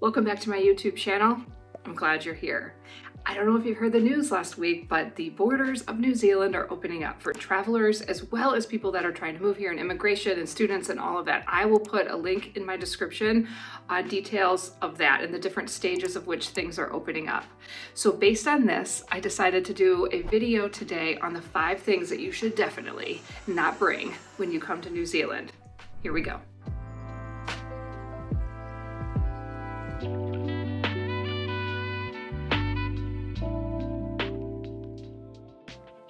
Welcome back to my YouTube channel. I'm glad you're here. I don't know if you've heard the news last week, but the borders of New Zealand are opening up for travelers as well as people that are trying to move here and immigration and students and all of that. I will put a link in my description on details of that and the different stages of which things are opening up. So based on this, I decided to do a video today on the five things that you should definitely not bring when you come to New Zealand. Here we go.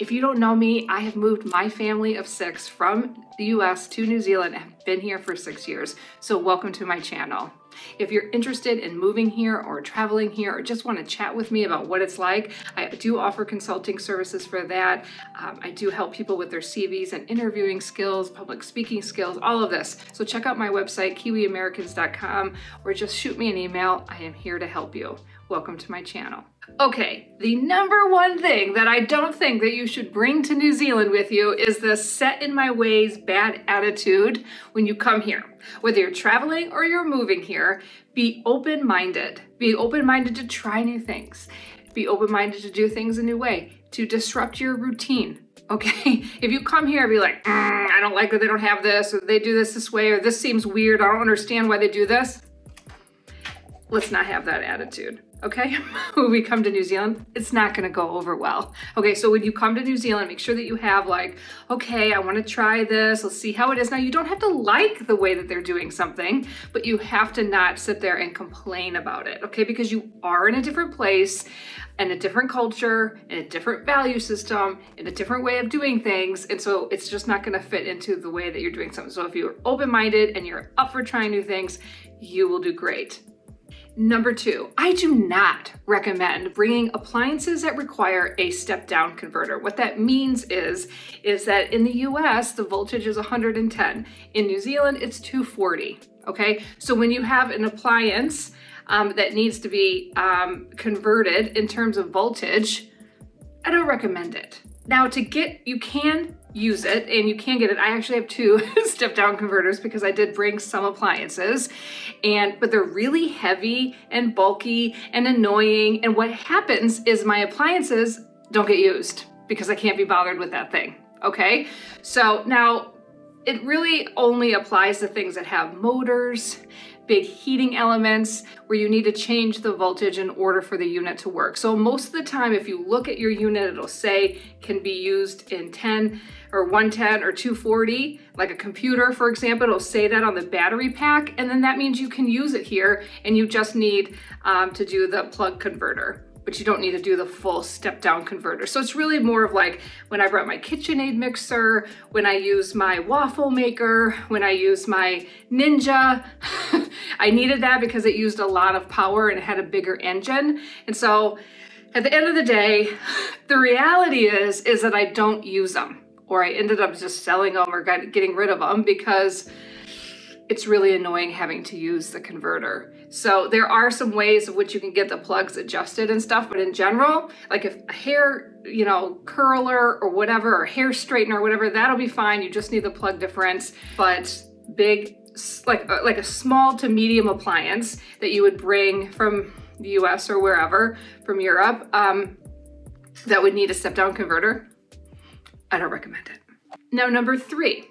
If you don't know me, I have moved my family of six from the US to New Zealand and have been here for six years. So welcome to my channel. If you're interested in moving here or traveling here or just want to chat with me about what it's like, I do offer consulting services for that. Um, I do help people with their CVs and interviewing skills, public speaking skills, all of this. So check out my website, kiwiamericans.com, or just shoot me an email. I am here to help you. Welcome to my channel. Okay, the number one thing that I don't think that you should bring to New Zealand with you is the set in my ways bad attitude when you come here. Whether you're traveling or you're moving here, be open-minded. Be open-minded to try new things. Be open-minded to do things a new way, to disrupt your routine. Okay, if you come here and be like, mm, I don't like that they don't have this, or they do this this way, or this seems weird, I don't understand why they do this, let's not have that attitude okay? when we come to New Zealand, it's not gonna go over well. Okay, so when you come to New Zealand, make sure that you have like, okay, I wanna try this, let's see how it is. Now you don't have to like the way that they're doing something, but you have to not sit there and complain about it, okay? Because you are in a different place and a different culture and a different value system and a different way of doing things. And so it's just not gonna fit into the way that you're doing something. So if you're open-minded and you're up for trying new things, you will do great. Number two, I do not recommend bringing appliances that require a step down converter. What that means is, is that in the US, the voltage is 110. In New Zealand, it's 240, okay? So when you have an appliance um, that needs to be um, converted in terms of voltage, I don't recommend it. Now to get, you can use it and you can get it. I actually have two step down converters because I did bring some appliances and, but they're really heavy and bulky and annoying. And what happens is my appliances don't get used because I can't be bothered with that thing. Okay. So now it really only applies to things that have motors big heating elements where you need to change the voltage in order for the unit to work. So most of the time, if you look at your unit, it'll say can be used in 10 or 110 or 240, like a computer, for example, it'll say that on the battery pack, and then that means you can use it here and you just need um, to do the plug converter but you don't need to do the full step down converter. So it's really more of like when I brought my KitchenAid mixer, when I use my waffle maker, when I use my Ninja, I needed that because it used a lot of power and it had a bigger engine. And so at the end of the day, the reality is, is that I don't use them or I ended up just selling them or getting rid of them because it's really annoying having to use the converter. So there are some ways of which you can get the plugs adjusted and stuff, but in general, like if a hair, you know, curler or whatever, or hair straightener or whatever, that'll be fine. You just need the plug difference, but big, like, uh, like a small to medium appliance that you would bring from the US or wherever, from Europe, um, that would need a step down converter, I don't recommend it. Now, number three,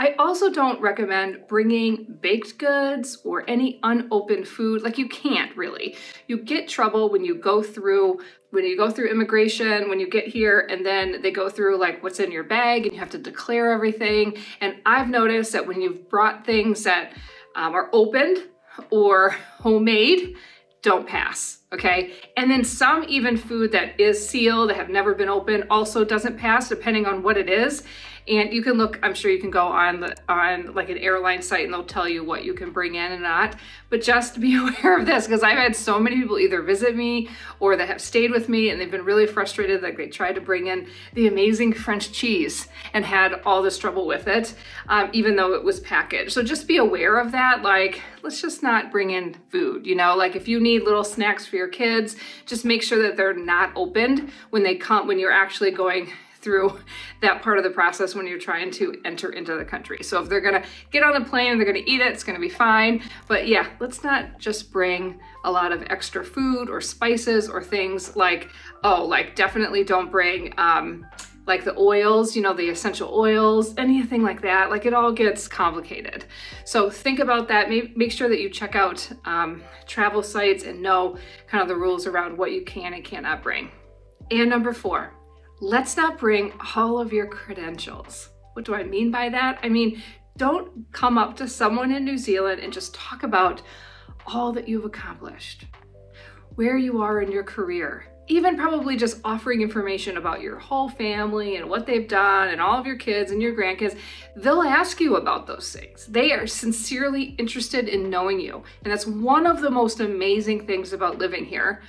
I also don't recommend bringing baked goods or any unopened food. Like you can't really. You get trouble when you go through when you go through immigration, when you get here and then they go through like what's in your bag and you have to declare everything. And I've noticed that when you've brought things that um, are opened or homemade, don't pass, okay? And then some even food that is sealed, that have never been opened, also doesn't pass depending on what it is. And you can look, I'm sure you can go on the, on like an airline site and they'll tell you what you can bring in and not. But just be aware of this because I've had so many people either visit me or that have stayed with me and they've been really frustrated that they tried to bring in the amazing French cheese and had all this trouble with it, um, even though it was packaged. So just be aware of that. Like, let's just not bring in food, you know, like if you need little snacks for your kids, just make sure that they're not opened when they come, when you're actually going through that part of the process when you're trying to enter into the country. So if they're gonna get on the plane, and they're gonna eat it, it's gonna be fine. But yeah, let's not just bring a lot of extra food or spices or things like, oh, like definitely don't bring um, like the oils, you know, the essential oils, anything like that. Like it all gets complicated. So think about that. Make, make sure that you check out um, travel sites and know kind of the rules around what you can and cannot bring. And number four, let's not bring all of your credentials. What do I mean by that? I mean, don't come up to someone in New Zealand and just talk about all that you've accomplished, where you are in your career, even probably just offering information about your whole family and what they've done and all of your kids and your grandkids, they'll ask you about those things. They are sincerely interested in knowing you. And that's one of the most amazing things about living here.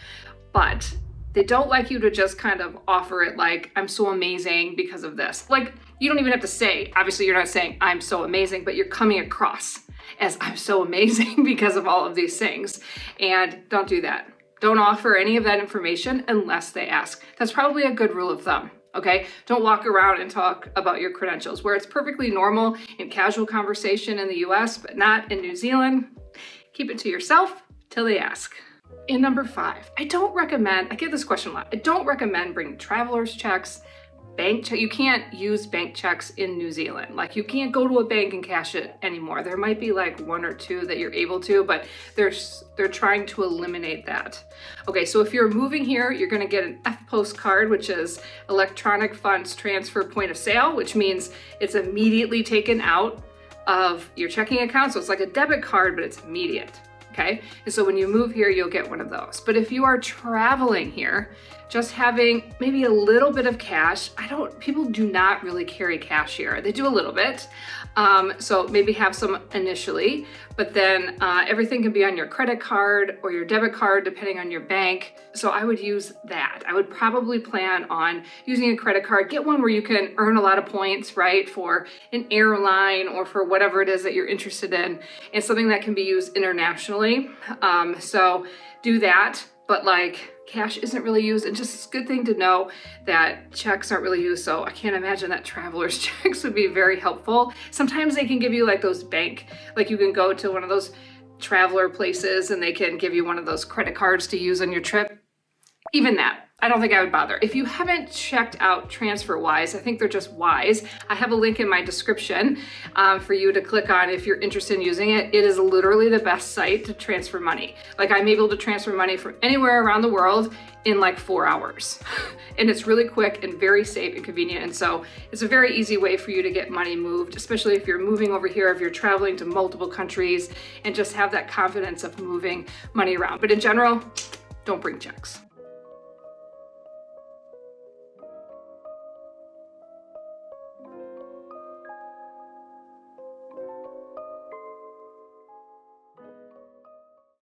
But they don't like you to just kind of offer it like, I'm so amazing because of this. Like, you don't even have to say, obviously, you're not saying, I'm so amazing, but you're coming across as I'm so amazing because of all of these things. And don't do that. Don't offer any of that information unless they ask. That's probably a good rule of thumb. Okay, don't walk around and talk about your credentials where it's perfectly normal in casual conversation in the US, but not in New Zealand. Keep it to yourself till they ask. And number five, I don't recommend, I get this question a lot, I don't recommend bringing traveler's checks bank check. You can't use bank checks in New Zealand. Like you can't go to a bank and cash it anymore. There might be like one or two that you're able to, but they're, they're trying to eliminate that. Okay, so if you're moving here, you're gonna get an EFTPOS card, which is electronic funds transfer point of sale, which means it's immediately taken out of your checking account. So it's like a debit card, but it's immediate okay? And so when you move here, you'll get one of those. But if you are traveling here, just having maybe a little bit of cash, I don't, people do not really carry cash here. They do a little bit. Um, so maybe have some initially, but then uh, everything can be on your credit card or your debit card, depending on your bank. So I would use that. I would probably plan on using a credit card. Get one where you can earn a lot of points, right? For an airline or for whatever it is that you're interested in and something that can be used internationally. Um, so do that, but like cash isn't really used and just a good thing to know that checks aren't really used. So I can't imagine that traveler's checks would be very helpful. Sometimes they can give you like those bank, like you can go to one of those traveler places and they can give you one of those credit cards to use on your trip. Even that, I don't think I would bother. If you haven't checked out TransferWise, I think they're just Wise. I have a link in my description um, for you to click on if you're interested in using it. It is literally the best site to transfer money. Like I'm able to transfer money from anywhere around the world in like four hours. and it's really quick and very safe and convenient. And so it's a very easy way for you to get money moved, especially if you're moving over here, if you're traveling to multiple countries and just have that confidence of moving money around. But in general, don't bring checks.